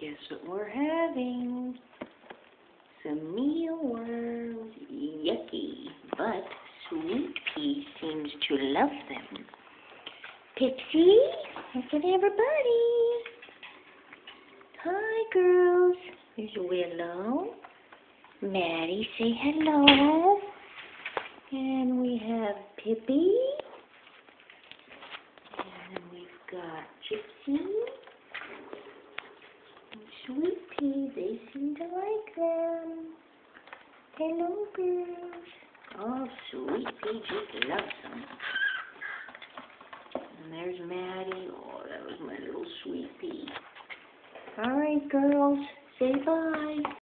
guess what we're having? Some mealworms. Yucky. But Sweet Pea seems to love them. Pixie, look at everybody. Hi, girls. There's Willow. Maddie, say hello. And we have Pippi. And we've got Gypsy. Sweet Pea, they seem to like them. Hello, girls. Oh, Sweet Pea just loves them. And there's Maddie. Oh, that was my little Sweet Pea. All right, girls, say bye.